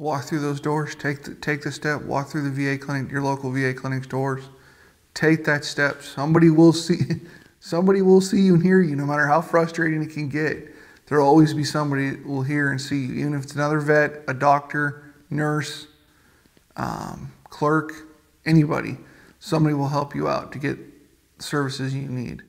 walk through those doors. Take the, take the step. Walk through the VA clinic, your local VA clinic's doors. Take that step. Somebody will see. Somebody will see you and hear you, no matter how frustrating it can get. There'll always be somebody that will hear and see you, even if it's another vet, a doctor, nurse, um, clerk, anybody. Somebody will help you out to get services you need.